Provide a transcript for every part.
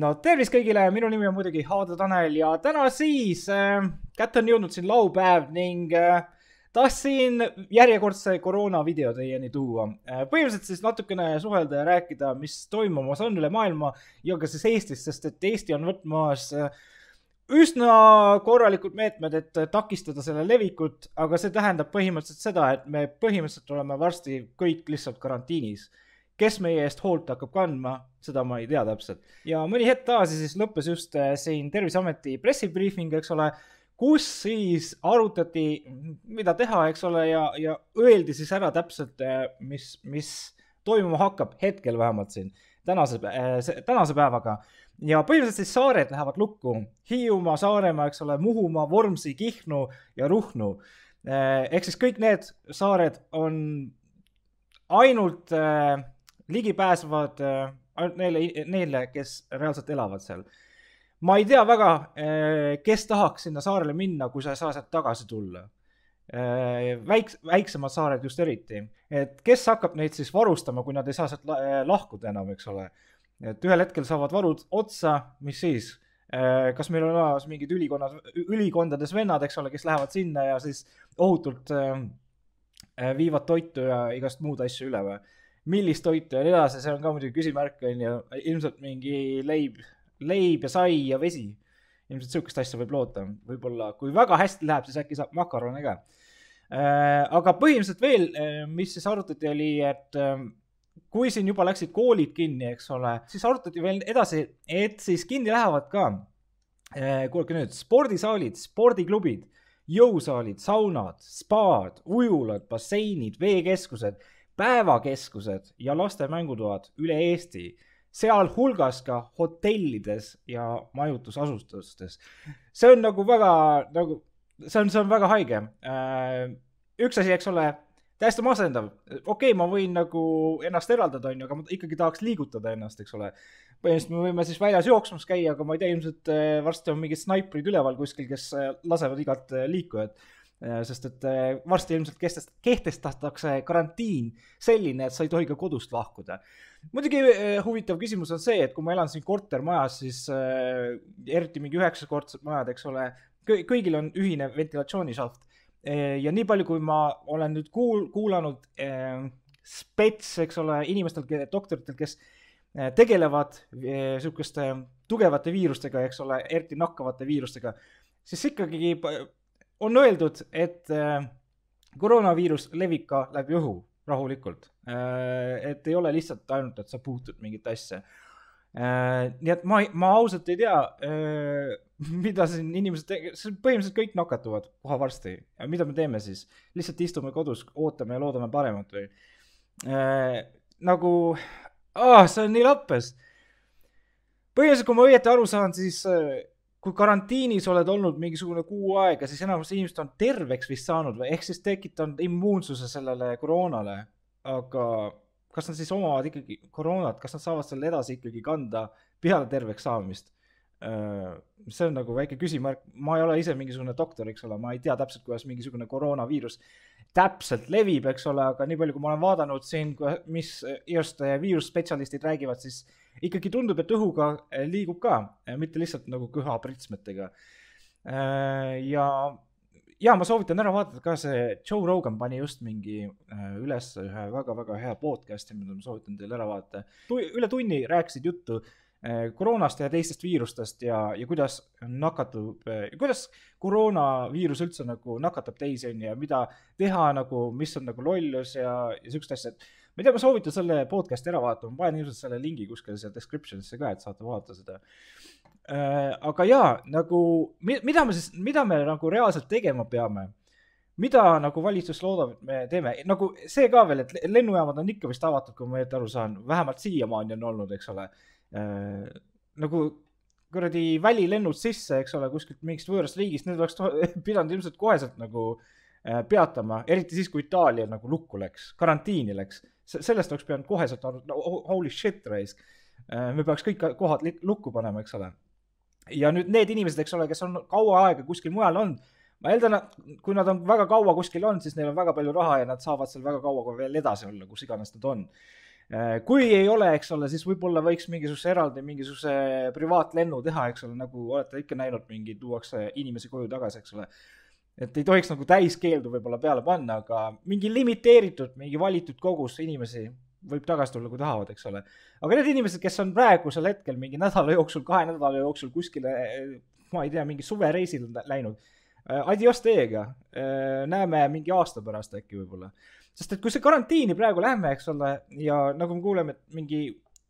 no tervist kõigile, minu nimi on muidugi Aadu Tanel ja täna siis äh, kätte on jõudnud siin laupäev ning äh, tahtsin järjekordse koroona video teieni tuua äh,. põhimõtteliselt siis natukene suhelda ja rääkida, mis toimumas on üle maailma ja ka siis Eestis, sest et Eesti on võtmas äh, üsna korralikud meetmed, et takistada selle levikut, aga see tähendab põhimõtteliselt seda, et me põhimõtteliselt oleme varsti kõik lihtsalt karantiinis kes meie eest hoolt hakkab kandma, seda ma ei tea täpselt. ja mõni hetk tagasi siis lõppes just äh, siin Terviseameti pressibriifing, eks ole, kus siis arutati, mida teha, eks ole, ja, ja öeldi siis ära täpselt, äh, mis, mis toimuma hakkab hetkel vähemalt siin tänase, äh, tänase päevaga. ja põhimõtteliselt siis saared lähevad lukku. Hiiumaa, Saaremaa, eks ole, Muhumaa, Vormsi, Kihnu ja Ruhnu. ehk siis kõik need saared on ainult äh, ligipääsevad äh, ainult neile, neile, kes reaalselt elavad seal. ma ei tea väga, äh, kes tahaks sinna saarele minna, kui sa ei saa sealt tagasi tulla. Äh, väiks-, väiksemad saared just eriti, et kes hakkab neid siis varustama, kui nad ei saa sealt lahkuda enam, eks ole. et ühel hetkel saavad varud otsa, mis siis? kas meil on olemas mingid ülikonnad, ülikondades vennad, eks ole, kes lähevad sinna ja siis ohutult viivad toitu ja igast muud asju üle või? Millist toitu ja nii edasi, see on ka muidugi küsimärk, on ju, ilmselt mingi leib, leib ja sai ja vesi. ilmselt sihukest asja võib loota, võib-olla kui väga hästi läheb, siis äkki saab makarone ka äh,. aga põhimõtteliselt veel, äh, mis siis arutati, oli, et äh, kui siin juba läksid koolid kinni, eks ole, siis arutati veel edasi, et siis kinni lähevad ka kuulake nüüd, spordisaalid, spordiklubid, jõusaalid, saunad, spaad, ujulad, basseinid, veekeskused päevakeskused ja laste mängutoad üle Eesti, sealhulgas ka hotellides ja majutusasutustes. see on nagu väga, nagu, see on, see on väga haige. Äh, üks asi, eks ole, täiesti masendav, okei okay,, ma võin nagu ennast eraldada, on ju, aga ma ikkagi tahaks liigutada ennast, eks ole. põhimõtteliselt me võime siis väljas jooksmas käia, aga ma ei tea, ilmselt äh, varsti on mingid snaiprid üleval kuskil, kes äh, lasevad igat liikujat sest et äh, varsti ilmselt kestest, kehtestatakse karantiin selline, et sa ei tohi ka kodust lahkuda. muidugi äh, huvitav küsimus on see, et kui ma elan siin kortermajas, siis äh, eriti mingi üheksakordsed majad, eks ole, kõigil on ühine ventilatsioonišaht. ja nii palju, kui ma olen nüüd kuul-, kuulanud äh, spets, eks ole, inimestel, doktoritel, kes tegelevad sihukeste tugevate viirustega, eks ole, eriti nakkavate viirustega, siis ikkagi on öeldud, et äh, koroonaviirus levib ka läbi õhu rahulikult. Äh, et ei ole lihtsalt ainult, et sa puutud mingit asja. Äh, nii et ma, ma ausalt ei tea, mida siin inimesed tege-, põhimõtteliselt kõik nakatuvad kohe varsti. mida me teeme siis? lihtsalt istume kodus, ootame ja loodame paremat või? nagu, see on nii lappes. põhimõtteliselt, kui ma õieti aru saan, siis kui karantiinis oled olnud mingisugune kuu aega, siis enamus inimesed on terveks vist saanud või ehk siis tekitanud immuunsuse sellele koroonale. aga kas nad siis omavad ikkagi koroonat, kas nad saavad selle edasi ikkagi kanda peale terveks saamist? Äh, see on nagu väike küsimärk, ma ei ole ise mingisugune doktor, eks ole, ma ei tea täpselt, kuidas mingisugune koroonaviirus täpselt levib, eks ole, aga nii palju, kui ma olen vaadanud siin, mis just viirusspetsialistid räägivad, siis ikkagi tundub, et õhuga liigub ka, mitte lihtsalt nagu köha pritsmetega. Eh, ja, ja ma soovitan ära vaadata ka see, Joe Rogan pani just mingi üles ühe väga-väga hea podcast'i, mida ma soovitan teile ära vaadata. üle tunni rääkisid juttu koroonast ja teistest viirustest ja, ja kuidas nakatub, kuidas koroonaviirus üldse nagu nakatab teisi, on ju, ja mida teha nagu, mis on nagu lollus ja, ja siukest asja, et ma ei tea, ma soovitan selle podcast'i ära vaatama, ma panen ilmselt selle lingi kuskile siia description'isse ka, et saate vaadata seda äh,. aga jaa, nagu mida me siis, mida me nagu reaalselt tegema peame? mida nagu valitsus loodab, et me teeme, nagu see ka veel, et lennujaamad on ikka vist avatud, kui ma õieti aru saan, vähemalt siiamaani on olnud, eks ole äh,. Nagu kuradi välilennud sisse, eks ole, kuskilt mingist võõrast riigist, need oleks pidanud ilmselt koheselt nagu äh, peatama, eriti siis, kui Itaalia nagu lukku läks, karantiini läks sellest oleks pidanud koheselt aru, holy shit raisk. Äh, me peaks kõik kohad lukku panema, eks ole. ja nüüd need inimesed, eks ole, kes on kaua aega kuskil mujal olnud, ma eeldan, kui nad on väga kaua kuskil olnud, siis neil on väga palju raha ja nad saavad seal väga kaua veel edasi olla, kus iganes nad on. Äh, kui ei ole, eks ole, siis võib-olla võiks mingisuguse eraldi mingisuguse privaatlennu teha, eks ole, nagu olete ikka näinud, mingi tuuakse inimesi koju tagasi, eks ole. et ei tohiks nagu täiskeeldu võib-olla peale panna, aga mingi limiteeritud, mingi valitud kogus inimesi võib tagasi tulla, kui tahavad, eks ole. aga need inimesed, kes on praegusel hetkel mingi nädala jooksul, kahe nädala jooksul kuskile, ma ei tea, mingi suvereisil läinud. Äh, adios teiega, äh, näeme mingi aasta pärast äkki võib-olla sest et kui see karantiini praegu lähme, eks ole, ja nagu me kuuleme, et mingi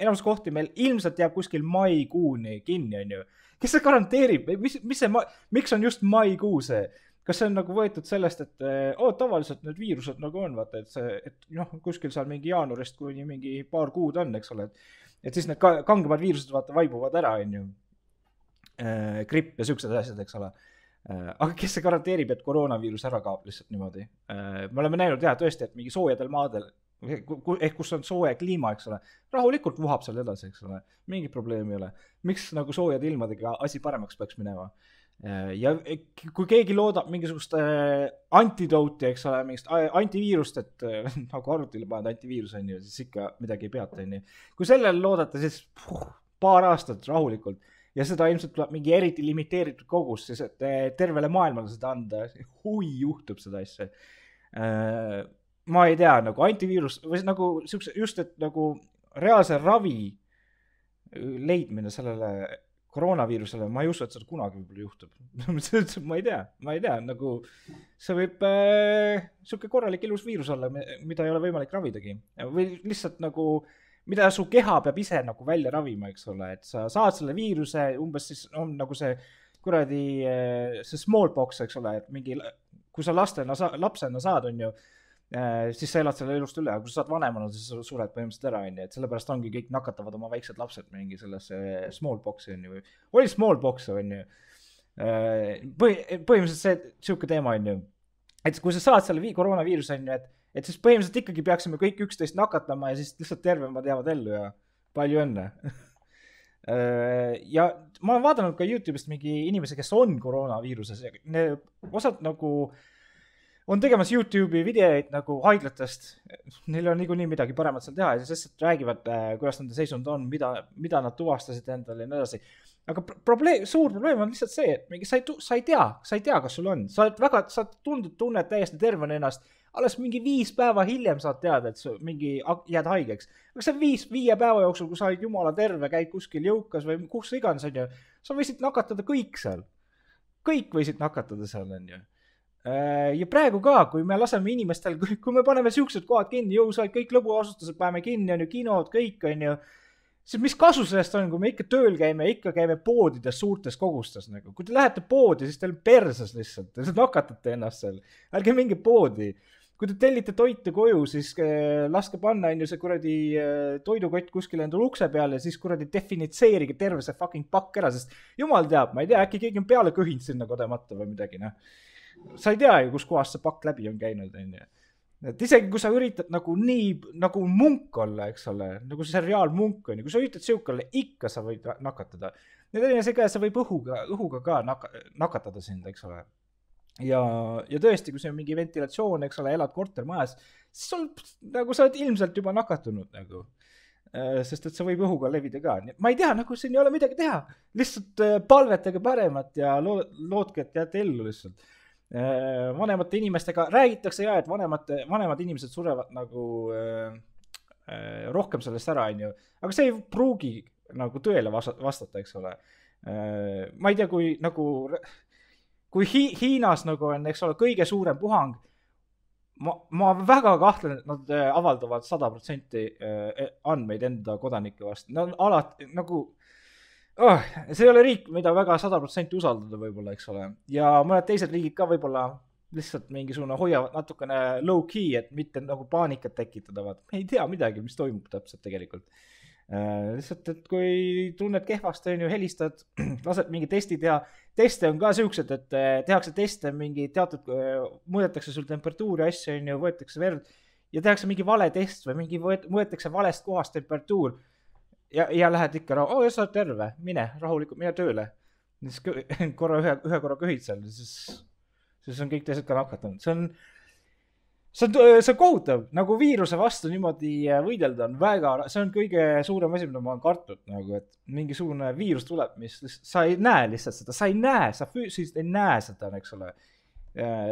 enamus kohti meil ilmselt jääb kuskil maikuuni kinni, on ju. kes see garanteerib, mis, mis see, miks on just maikuu see? kas see on nagu võetud sellest, et oo oh,, tavaliselt need viirused nagu on, vaata, et see, et noh, kuskil seal mingi jaanuarist kuni mingi paar kuud on, eks ole, et. et siis need ka, kangemad viirused vaata vaibuvad ära, on ju. Äh, gripp ja siuksed asjad, eks ole aga kes see garanteerib, et koroonaviirus ära kaob lihtsalt niimoodi? Äh, me oleme näinud jah, tõesti, et mingi soojadel maadel ehk kus on soe kliima, eks ole, rahulikult vohab seal edasi, eks ole, mingit probleemi ei ole. miks nagu soojade ilmadega asi paremaks peaks minema? Äh, ja kui keegi loodab mingisugust antidooti, eks ole, mingit antiviirust, et nagu arvutile paned antiviirus on ju, siis ikka midagi ei peata, on ju. kui sellele loodate, siis puh, paar aastat rahulikult ja seda ilmselt tuleb mingi eriti limiteeritud kogus, siis et eh, tervele maailmale seda anda, hui juhtub seda asja. Äh, ma ei tea, nagu antiviirus või nagu siukse, just, et nagu reaalse ravi leidmine sellele koroonaviirusele, ma ei usu, et seda kunagi võib-olla juhtub ma ei tea, ma ei tea, nagu see võib äh, sihuke korralik ilus viirus olla, mida ei ole võimalik ravidagi või lihtsalt nagu äh, mida su keha peab ise nagu välja ravima, eks ole, et sa saad selle viiruse umbes siis on nagu see kuradi eh, see smallpox, eks ole, et mingi, kui sa lastena, lapsena saad, on ju eh, siis sa elad selle elust üle, aga kui sa saad vanemana, siis sa sured põhimõtteliselt ära, on ju, et sellepärast ongi kõik nakatavad oma väiksed lapsed mingi sellesse smallpox'i on ju, oli smallpox on ju. Eh, põhi, põhimõtteliselt see, sihuke teema on ju, et kui sa saad selle koroonaviiruse on ju, et et siis põhimõtteliselt ikkagi peaksime kõik üksteist nakatama ja siis lihtsalt tervemad jäävad ellu ja palju õnne äh, ja ma olen vaadanud ka Youtube'ist mingi inimesi, kes on koroonaviiruses ja osad nagu on tegemas Youtube'i videoid nagu haiglatest. Neil on niikuinii midagi paremat seal teha ja siis lihtsalt räägivad, äh, kuidas nende seisund on, mida, mida nad tuvastasid endale ja nii edasi. aga probleem, suur probleem on lihtsalt see, et mingi sa ei, sa ei tea, sa ei tea, kas sul on, sa oled väga, sa tundud, tunned täiesti tervena ennast alles mingi viis päeva hiljem saad teada, et sa mingi jääd haigeks. aga see viis, viie päeva jooksul, kui sa olid jumala terve, käid kuskil jõukas või kus iganes, onju, sa võisid nakatada kõik seal. kõik võisid nakatada seal, onju. Äh, ja praegu ka, kui me laseme inimestel, kui me paneme siuksed kohad kinni, jõusaal, kõik lõbuasustused paneme kinni, onju, kinod, kõik, onju siis mis kasu sellest on, kui me ikka tööl käime, ikka käime poodides suurtes kogustes nagu, kui te lähete poodi, siis teil perses lihtsalt, te nakatate ennast seal, ärge minge poodi kui te tellite toitu koju, siis äh, laske panna, on ju, see kuradi äh, toidukott kuskile endale ukse peale ja siis kuradi definitseerige terve see fucking pakk ära, sest jumal teab, ma ei tea, äkki keegi on peale köhinud sinna kogemata või midagi, noh. sa ei tea ju, kuskohast see pakk läbi on käinud, on ju. et isegi kui sa üritad nagu nii, nagu munk olla, eks ole, nagu seriaal Munk on ju, kui sa üritad sihuke olla, ikka sa võid nakatada. ja teine asi ka, see võib õhuga, õhuga ka nak-, nakatada sind, eks ole ja, ja tõesti, kui see on mingi ventilatsioon, eks ole, elad kortermajas, siis sul nagu sa oled ilmselt juba nakatunud nagu äh, sest et see võib õhuga levida ka, ma ei tea, nagu siin ei ole midagi teha, lihtsalt äh, palvetage paremat ja loo-, lootke, et jääte ellu lihtsalt. Äh, vanemate inimestega räägitakse ja, et vanemate, vanemad inimesed surevad nagu rohkem sellest ära, onju, aga see ei pruugi nagu tõele vastata, eks ole. ma ei tea, kui nagu kui Hi Hiinas nagu on, eks ole, kõige suurem puhang, ma, ma väga kahtlen, et nad äh, avaldavad sada protsenti äh, andmeid enda kodanike vastu, nad on alati nagu oh,, see ei ole riik, mida väga sada protsenti usaldada võib-olla, eks ole, ja mõned teised riigid ka võib-olla lihtsalt mingisugune hoiavad natukene low-key, et mitte nagu paanikat tekitada, vaat me ei tea midagi, mis toimub täpselt tegelikult Äh, lihtsalt, et kui tunned kehvasti, on ju, helistad, lased mingi testi teha. Teste on ka siuksed, et äh, tehakse teste mingi teatud, äh, mõõdetakse sul temperatuuri, asju, on ju, võetakse verd ja tehakse mingi vale test või mingi võet-, mõõdetakse valest kohast temperatuur. ja, ja lähed ikka, oo, sa oled terve, mine rahulikult, mine tööle. siis korra ühe, ühe korra köhid seal, siis, siis on kõik teised ka nakatunud, see on see on, see on kohutav, nagu viiruse vastu niimoodi äh, võidelda on väga, see on kõige suurem asi, mida ma olen kartnud nagu, et mingisugune viirus tuleb, mis lihtsalt, sa ei näe lihtsalt seda, sa ei näe, sa füüsiliselt ei näe seda, eks ole.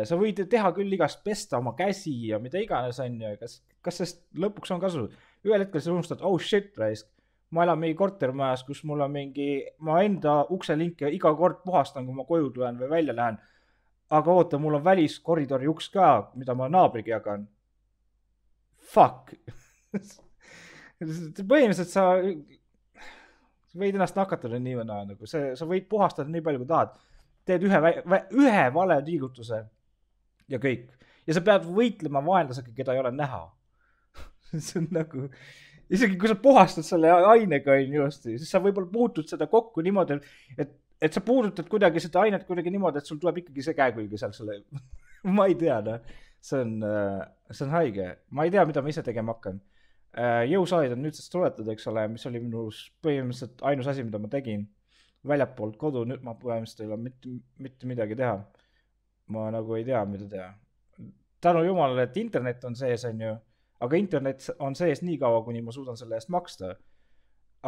sa võid teha küll igast pesta oma käsi ja mida iganes, on ju, kas, kas sellest lõpuks on kasu? ühel hetkel sa unustad, oh shit, raisk. ma elan mingi kortermajas, kus mul on mingi, ma enda ukselinke iga kord puhastan, kui ma koju tulen või välja lähen aga oota, mul on väliskoridori uks ka, mida ma naabriga jagan. Fuck põhimõtteliselt sa võid ennast nakatada nii või naa, nagu see, sa võid puhastada nii palju, kui tahad. teed ühe, ühe vale liigutuse ja kõik. ja sa pead võitlema vaenlasega, keda ei ole näha see on nagu, isegi kui sa puhastad selle ainega, on ju siis sa võib-olla puutud seda kokku niimoodi, et et sa puudutad kuidagi seda ainet kuidagi niimoodi, et sul tuleb ikkagi see käekülge seal selle ma ei tea, noh. see on, äh, see on haige, ma ei tea, mida ma ise tegema hakkan. Äh, jõusaalid on nüüdsest suletud, eks ole, mis oli minu põhimõtteliselt ainus asi, mida ma tegin väljapoolt kodu, nüüd ma põhimõtteliselt ei ole mitte, mitte midagi teha. ma nagu ei tea, mida teha. tänu jumalale, et internet on sees, on ju, aga internet on sees nii kaua, kuni ma suudan selle eest maksta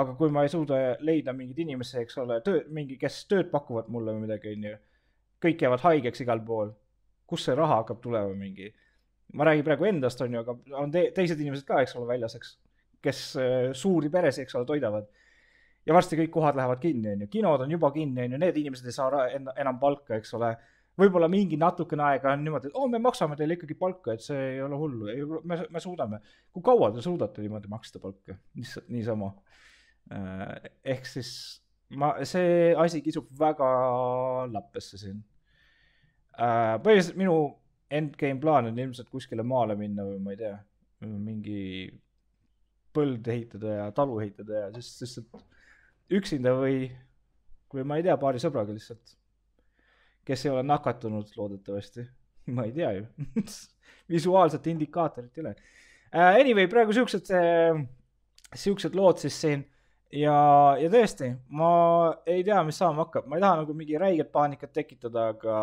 aga kui ma ei suuda leida mingeid inimesi, eks ole, töö, mingi, kes tööd pakuvad mulle või midagi, onju. kõik jäävad haigeks igal pool. kust see raha hakkab tulema mingi? ma räägin praegu endast, onju, aga on te teised inimesed ka, eks ole, väljas, eks. kes äh, suuri peresid, eks ole, toidavad. ja varsti kõik kohad lähevad kinni, onju, kinod on juba kinni, onju, need inimesed ei saa enam palka, eks ole võib-olla mingi natukene aega on niimoodi, et oo me maksame teile ikkagi palka, et see ei ole hullu, me, me suudame. kui kaua te suudate niimoodi maksta palka, lihtsalt niisama ehk siis ma, see asi kisub väga lappesse siin. Äh, põhiliselt minu endgame plaan on ilmselt kuskile maale minna või ma ei tea, mingi põld ehitada ja talu ehitada ja siis lihtsalt üksinda või, või ma ei tea, paari sõbraga lihtsalt, kes ei ole nakatunud loodetavasti. ma ei tea ju visuaalset indikaatorit ei ole uh,. Anyway, praegu siuksed siuksed lood siis siin ja, ja tõesti, ma ei tea, mis saama hakkab, ma ei taha nagu mingi räiget paanikat tekitada, aga